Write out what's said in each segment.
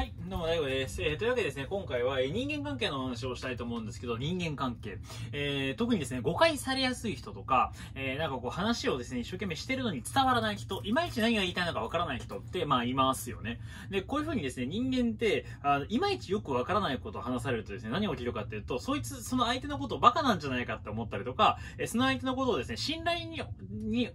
はい、どうも、大悟です。えー、というわけでですね、今回は、えー、人間関係の話をしたいと思うんですけど、人間関係。えー、特にですね、誤解されやすい人とか、え、なんかこう話をですね、一生懸命してるのに伝わらない人、いまいち何が言いたいのかわからない人って、まあ、いますよね。で、こういう風にですね、人間って、あいまいちよくわからないことを話されるとですね、何が起きるかっていうと、そいつ、その相手のことをバカなんじゃないかって思ったりとか、え、その相手のことをですね、信頼に、に、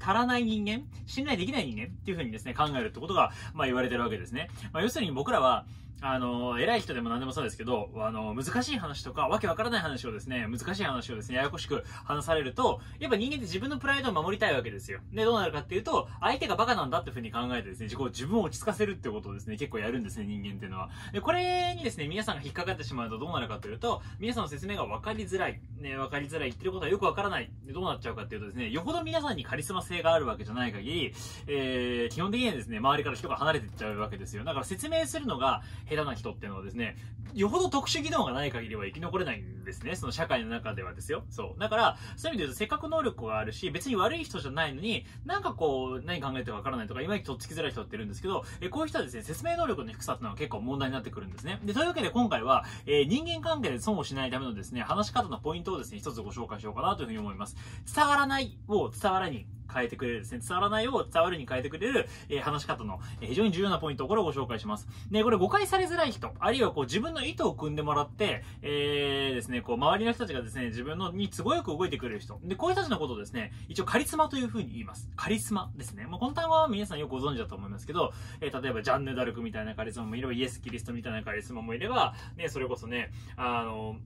足らない人間？信頼できない人間？っていうふうにですね、考えるってことが、まあ言われてるわけですね。まあ要するに僕らは、あの、偉い人でも何でもそうですけど、あの、難しい話とか、わけわからない話をですね、難しい話をですね、ややこしく話されると、やっぱ人間って自分のプライドを守りたいわけですよ。で、どうなるかっていうと、相手がバカなんだっていうふうに考えてですね、自己自分を落ち着かせるってことをですね、結構やるんですね、人間っていうのは。で、これにですね、皆さんが引っかかってしまうとどうなるかというと、皆さんの説明が分かりづらい。ね、分かりづらい。言ってることはよくわからない。で、どうなっちゃうかっていうとですね、よほど皆さんにカリスマ性があるわけじゃない限り、えー、基本的にはですね、周りから人が離れていっちゃうわけですよ。だから説明するのが下手な人っていうのはですね、よほど特殊技能がない限りは生き残れないんですね。その社会の中ではですよ。そう。だから、そういう意味で言うと、せっかく能力があるし、別に悪い人じゃないのに、なんかこう、何考えてるかわからないとか、いまいちとっつきづらい人っているんですけど、えこういう人はですね、説明能力の低さっていうのは結構問題になってくるんですね。で、というわけで今回は、えー、人間関係で損をしないためのですね、話し方のポイントをですね、一つご紹介しようかなというふうに思います。伝わらないを伝わらに変えてくれるですね、伝わらないを伝わるに変えてくれる、えー、話し方の、えー、非常に重要なポイントをこれをご紹介します。で、これ誤解されづらい人、あるいはこう自分の意図を組んでもらって、えー、ですね、こう周りの人たちがですね、自分のに都合よく動いてくれる人。で、こういう人たちのことをですね、一応カリスマという風に言います。カリスマですね。まあ、この単語は皆さんよくご存知だと思いますけど、えー、例えばジャンヌ・ダルクみたいなカリスマもいれば、イエス・キリストみたいなカリスマもいれば、ね、それこそね、あの、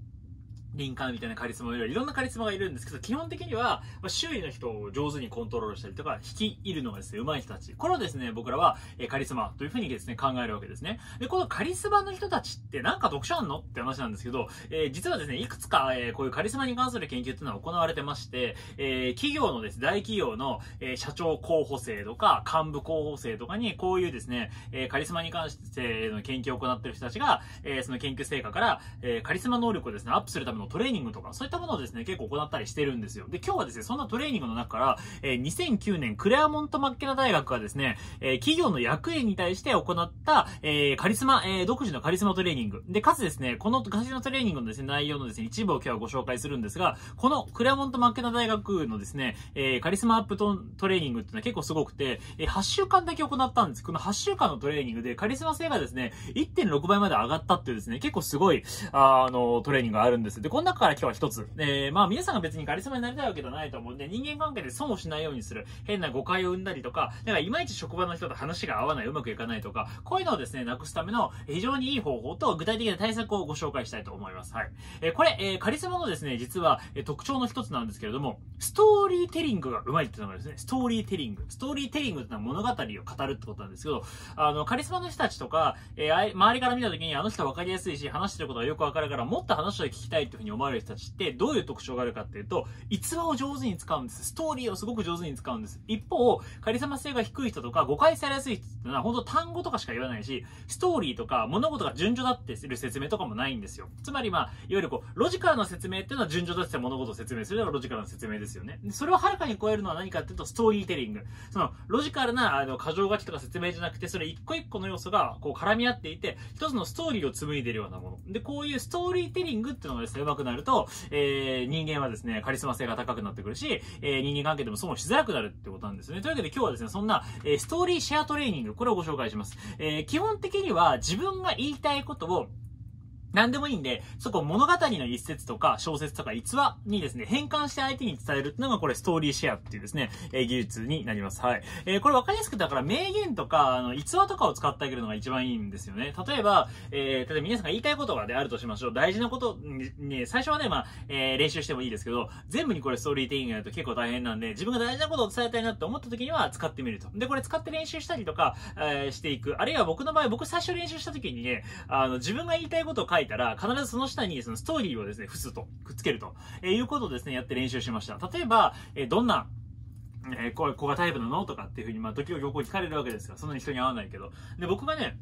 リンカーンみたいなカリスマもいるいろんなカリスマがいるんですけど、基本的には、ま周囲の人を上手にコントロールしたりとか、引き入るのがですね、上手い人たち。これをですね、僕らは、えカリスマというふうにですね、考えるわけですね。で、このカリスマの人たちってなんか特徴あんのって話なんですけど、えー、実はですね、いくつか、えー、こういうカリスマに関する研究っていうのは行われてまして、えー、企業のですね、大企業の、え社長候補生とか、幹部候補生とかに、こういうですね、えカリスマに関しての研究を行っている人たちが、えその研究成果から、えカリスマ能力をですね、アップするためのトレーニングとか、そういったものをですね、結構行ったりしてるんですよ。で、今日はですね、そんなトレーニングの中から、えー、2009年、クレアモント・マッケナ大学がですね、えー、企業の役員に対して行った、えー、カリスマ、えー、独自のカリスマトレーニング。で、かつですね、このカリスマトレーニングのですね、内容のですね、一部を今日はご紹介するんですが、このクレアモント・マッケナ大学のですね、えー、カリスマアップトトレーニングっていうのは結構すごくて、えー、8週間だけ行ったんです。この8週間のトレーニングでカリスマ性がですね、1.6倍まで上がったっていうですね、結構すごい、あの、トレーニングがあるんです。で、この中から今日は一つ、えー、まあ皆さんが別にカリスマになりたいわけではないと思うんで、人間関係で損をしないようにする、変な誤解を生んだりとか、だかいまいち職場の人と話が合わない、うまくいかないとか、こういうのをですね、なくすための非常にいい方法と具体的な対策をご紹介したいと思います。はい。えー、これ、えー、カリスマのですね、実は、えー、特徴の一つなんですけれども、ストーリーテリングがうまいっていうのがですね、ストーリーテリング。ストーリーテリングってのは物語を語るってことなんですけど、あの、カリスマの人たちとか、えー、周りから見た時にあの人は分かりやすいし、話してることがよくわかるから、もっと話を聞きたいってふうに思われる人たちって、どういう特徴があるかっていうと、逸話を上手に使うんです。ストーリーをすごく上手に使うんです。一方、カリスマ性が低い人とか誤解されやすい人ってのは本当単語とかしか言わないし、ストーリーとか物事が順序だってする説明とかもないんですよ。つまりまあ、いわゆるこう、ロジカルな説明っていうのは順序だって物事を説明するのがロジカルな説明ですよね。それをはるかに超えるのは何かっていうと、ストーリーテリング。その、ロジカルな、あの、箇条書きとか説明じゃなくて、それ一個一個の要素がこう絡み合っていて、一つのストーリーを紡いでるようなもの。で、こういうストーリーテリングっていうのがですね、高くなると、えー、人間はですね、カリスマ性が高くなってくるし、えー、人間関係でも損をしづらくなるってことなんですね。というわけで今日はですね、そんな、えー、ストーリーシェアトレーニング、これをご紹介します。えー、基本的には自分が言いたいことを何でもいいんで、そこ物語の一節とか小説とか逸話にですね、変換して相手に伝えるっていうのがこれストーリーシェアっていうですね、えー、技術になります。はい。えー、これ分かりやすくだから名言とか、あの、逸話とかを使ってあげるのが一番いいんですよね。例えば、えー、例えば皆さんが言いたいことがであるとしましょう。大事なことに、最初はね、まあ、えー、練習してもいいですけど、全部にこれストーリーテイングやると結構大変なんで、自分が大事なことを伝えたいなって思った時には使ってみると。で、これ使って練習したりとか、えー、していく。あるいは僕の場合、僕最初練習した時にね、あの、自分が言いたいことを書いてたら、必ずその下にそのストーリーをですね、伏すと、くっつけると、えいうことをですね、やって練習しました。例えば、えどんなえー、こう、子がタイプなのとかっていうふうに、まあ、時々こう聞かれるわけですよ。そんなに人に会わないけど。で、僕がね、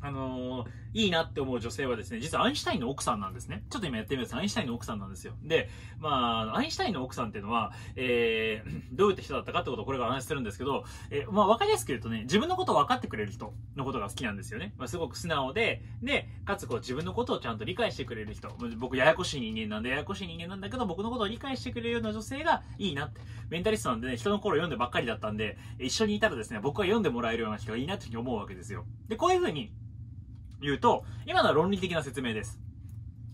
あのー、いいなって思う女性はですね、実はアインシュタインの奥さんなんですね。ちょっと今やってみます。アインシュタインの奥さんなんですよ。で、まあ、アインシュタインの奥さんっていうのは、えー、どういった人だったかってことをこれから話するんですけど、えー、まあ、わかりやすく言うとね、自分のことを分かってくれる人のことが好きなんですよね。まあ、すごく素直で、で、かつこう自分のことをちゃんと理解してくれる人。僕、ややこしい人間なんで、ややこしい人間なんだけど、僕のことを理解してくれるような女性がいいなって。メンタリストなんでね、人の頃読んでばっかりだったんで、一緒にいたらですね、僕は読んでもらえるような人がいいなっていうふうに思うわけですよ。で、こういうふうに、言うと、今のは論理的な説明です。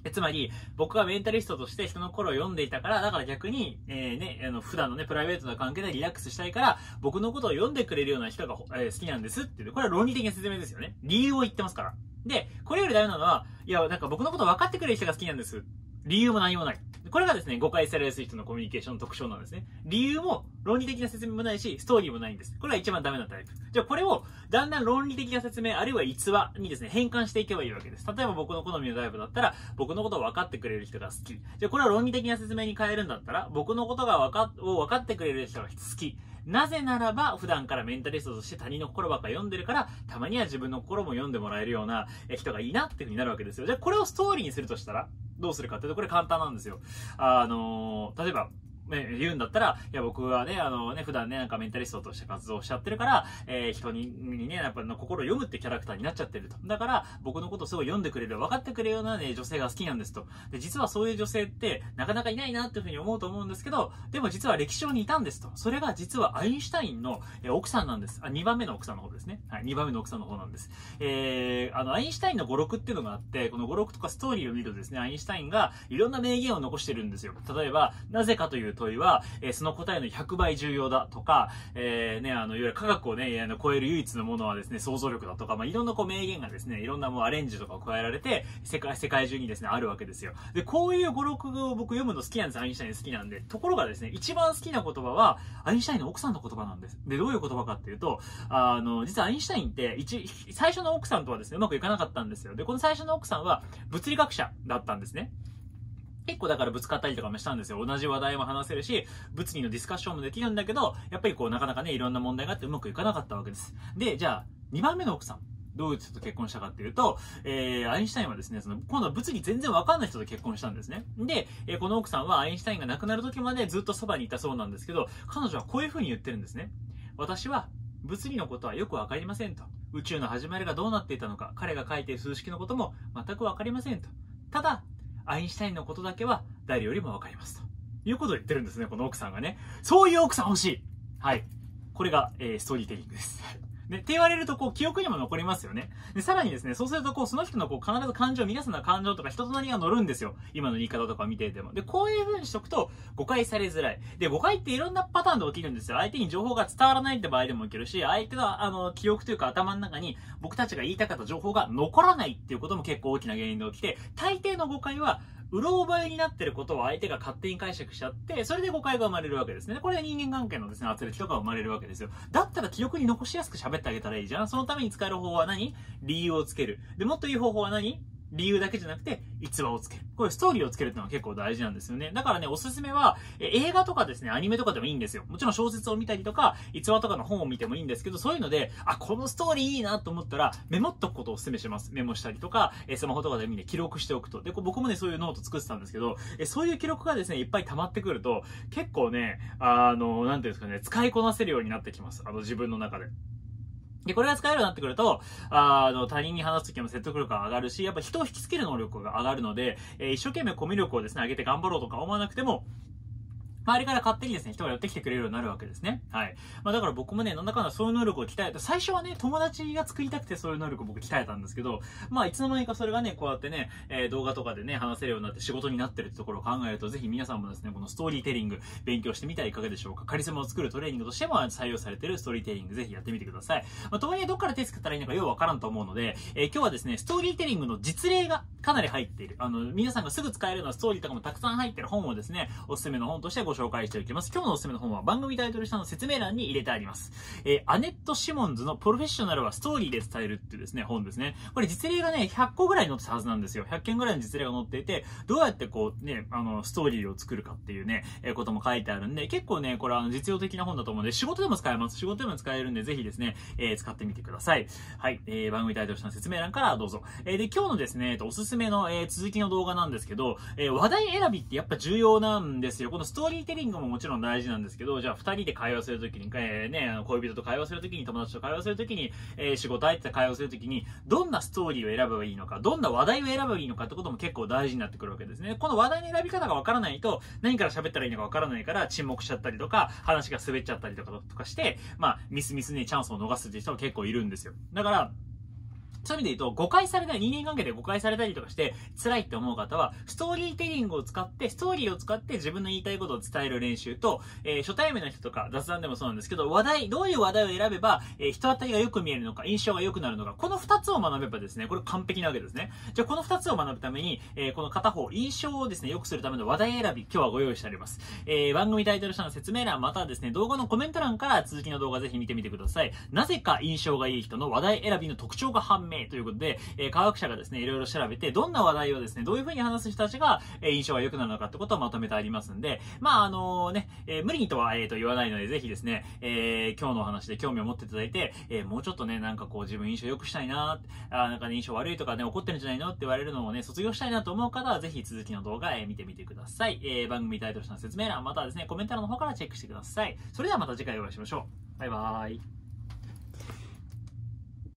えつまり、僕はメンタリストとして人の頃を読んでいたから、だから逆に、えー、ね、あの、普段のね、プライベートな関係でリラックスしたいから、僕のことを読んでくれるような人が、えー、好きなんですっていう。これは論理的な説明ですよね。理由を言ってますから。で、これより大事なのは、いや、なんか僕のこと分かってくれる人が好きなんです。理由も何もない。これがですね、誤解されやすい人のコミュニケーションの特徴なんですね。理由も論理的な説明もないし、ストーリーもないんです。これが一番ダメなタイプ。じゃあこれをだんだん論理的な説明、あるいは逸話にですね、変換していけばいいわけです。例えば僕の好みのタイプだったら、僕のことを分かってくれる人が好き。じゃあこれは論理的な説明に変えるんだったら、僕のことが分か、を分かってくれる人が好き。なぜならば、普段からメンタリストとして他人の心ばっか読んでるから、たまには自分の心も読んでもらえるような人がいいなっていう風になるわけですよ。じゃあこれをストーリーにするとしたら、どうするかっていうと、これ簡単なんですよ。あのー、例えば、ね、言うんだったら、いや、僕はね、あのね、普段ね、なんかメンタリストとして活動しちゃってるから、えー、人ににね、やっぱの心を読むってキャラクターになっちゃってると。だから、僕のことすごい読んでくれる、分かってくれるようなね、女性が好きなんですと。で、実はそういう女性って、なかなかいないなっていうふうに思うと思うんですけど、でも実は歴史上にいたんですと。それが実はアインシュタインの、え奥さんなんです。あ、2番目の奥さんの方ですね。はい、2番目の奥さんの方なんです。えー、あの、アインシュタインの語録っていうのがあって、この語録とかストーリーを見るとですね、アインシュタインがいろんな名言を残してるんですよ。例えば、なぜかという問いは、えーその答えの100倍重要だとか、えー、ね、あの、いわゆる科学をね、あの、超える唯一のものはですね、想像力だとか、まあ、いろんなこう名言がですね、いろんなもうアレンジとかを加えられて、世界、世界中にですね、あるわけですよ。で、こういう語録を僕読むの好きなんです、アインシュタイン好きなんで。ところがですね、一番好きな言葉は、アインシュタインの奥さんの言葉なんです。で、どういう言葉かっていうと、あの、実はアインシュタインって、一、最初の奥さんとはですね、うまくいかなかったんですよ。で、この最初の奥さんは、物理学者だったんですね。結構だからぶつかったりとかもしたんですよ。同じ話題も話せるし、物理のディスカッションもできるんだけど、やっぱりこうなかなかね、いろんな問題があってうまくいかなかったわけです。で、じゃあ、2番目の奥さん。どういう人と結婚したかっていうと、えー、アインシュタインはですね、その、今度は物理全然わかんない人と結婚したんですね。で、えー、この奥さんはアインシュタインが亡くなる時までずっとそばにいたそうなんですけど、彼女はこういう風に言ってるんですね。私は、物理のことはよくわかりませんと。宇宙の始まりがどうなっていたのか、彼が書いている数式のことも全くわかりませんと。ただ、アインシュタインのことだけは誰よりもわかりますと。いうことを言ってるんですね、この奥さんがね。そういう奥さん欲しいはい。これが、えー、ストーリーテリングです。で、って言われると、こう、記憶にも残りますよね。で、さらにですね、そうすると、こう、その人の、こう、必ず感情、皆さんの感情とか人となりが乗るんですよ。今の言い方とか見ていても。で、こういう風にしとくと、誤解されづらい。で、誤解っていろんなパターンで起きるんですよ。相手に情報が伝わらないって場合でもいけるし、相手の、あの、記憶というか頭の中に、僕たちが言いたかった情報が残らないっていうことも結構大きな原因で起きて、大抵の誤解は、うろ覚えになってることを相手が勝手に解釈しちゃって、それで誤解が生まれるわけですね。これは人間関係のですね、圧力とか生まれるわけですよ。だったら記憶に残しやすく喋ってあげたらいいじゃん。そのために使える方法は何？理由をつける。で、もっといい方法は何？理由だけじゃなくて、逸話をつける。これストーリーをつけるっていうのは結構大事なんですよね。だからね、おすすめは、え映画とかですね、アニメとかでもいいんですよ。もちろん小説を見たりとか、逸話とかの本を見てもいいんですけど、そういうので、あ、このストーリーいいなと思ったら、メモっとくことをおすすめします。メモしたりとか、えスマホとかで見て記録しておくと。で、僕もね、そういうノート作ってたんですけど、えそういう記録がですね、いっぱい溜まってくると、結構ね、あの、なんていうんですかね、使いこなせるようになってきます。あの、自分の中で。で、これが使えるようになってくると、あの、他人に話すときも説得力が上がるし、やっぱ人を引きつける能力が上がるので、えー、一生懸命コミュ力をですね、上げて頑張ろうとか思わなくても、周りから勝手にですね、人が寄ってきてくれるようになるわけですね。はい。まあだから僕もね、なんだかんだそういう能力を鍛えた。最初はね、友達が作りたくてそういう能力を僕鍛えたんですけど、まあいつの間にかそれがね、こうやってね、えー、動画とかでね、話せるようになって仕事になってるってところを考えると、ぜひ皆さんもですね、このストーリーテリング勉強してみてはいかがでしょうか。カリスマを作るトレーニングとしても採用されてるストーリーテリングぜひやってみてください。まあ、とはいえどっから手つけたらいいのかようわからんと思うので、えー、今日はですね、ストーリーテリングの実例がかなり入っている。あの、皆さんがすぐ使えるようなストーリーとかもたくさん入ってる本をですね、おすすめの本としてご紹介しておきます。今日のおすすめの本は番組タイトル下の説明欄に入れてあります。えー、アネット・シモンズのプロフェッショナルはストーリーで伝えるっていうですね、本ですね。これ実例がね、100個ぐらい載ってたはずなんですよ。100件ぐらいの実例が載っていて、どうやってこうね、あの、ストーリーを作るかっていうね、えー、ことも書いてあるんで、結構ね、これあの実用的な本だと思うんで、仕事でも使えます。仕事でも使えるんで、ぜひですね、えー、使ってみてください。はい、えー、番組タイトル下の説明欄からどうぞ。えー、で、今日のですね、おすすめの、えー、続きの動画なんですけど、えー、話題選びってやっぱ重要なんですよ。このストーリーテリングももちろん大事なんですけど、じゃあ二人で会話するときに、えー、ね、恋人と会話するときに、友達と会話するときに、えー、仕事相手と会話するときに、どんなストーリーを選べばいいのか、どんな話題を選べばいいのかってことも結構大事になってくるわけですね。この話題の選び方がわからないと、何から喋ったらいいのかわからないから沈黙しちゃったりとか、話が滑っちゃったりとかとかして、まあ、ミスミスにチャンスを逃すっていう人が結構いるんですよ。だから、そういう意味で言うと、誤解されたり、人間関係で誤解されたりとかして、辛いって思う方は、ストーリーテリングを使って、ストーリーを使って自分の言いたいことを伝える練習と、えー、初対面の人とか雑談でもそうなんですけど、話題、どういう話題を選べば、えー、人当たりがよく見えるのか、印象が良くなるのか、この二つを学べばですね、これ完璧なわけですね。じゃあこの二つを学ぶために、えー、この片方、印象をですね、良くするための話題選び、今日はご用意してあります。えー、番組タイトル下の説明欄、またはですね、動画のコメント欄から続きの動画ぜひ見てみてください。なぜか印象がいい人の話題選びの特徴が判明ということで、えー、科学者がですね、いろいろ調べて、どんな話題をですね、どういう風に話す人たちが、えー、印象が良くなるのかってことをまとめてありますんで、まあ、あのね、え、無理にとは、えー、と言わないので、ぜひですね、え、今日のお話で興味を持っていただいて、え、もうちょっとね、なんかこう自分印象良くしたいなあなんかね、印象悪いとかね、怒ってるんじゃないの？って言われるのをね、卒業したいなと思う方は、ぜひ続きの動画、え、見てみてください。え、番組タイトルの説明欄、またはですね、コメント欄の方からチェックしてください。それではまた次回お会いしましょう。バイバーイ。